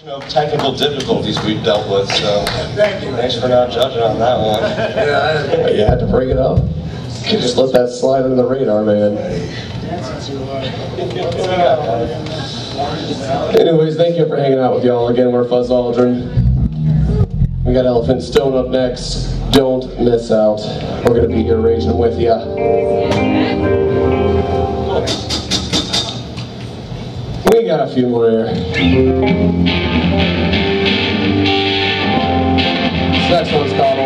You know, technical difficulties we've dealt with, so Thank you. thanks for not judging on that one. Yeah, You had to bring it up. You just let that slide under the radar, man. Anyways, thank you for hanging out with y'all again. We're Fuzz Aldrin. We got Elephant Stone up next. Don't miss out. We're gonna be here raging with ya. We got a few more here. This next one's called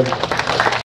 Amen.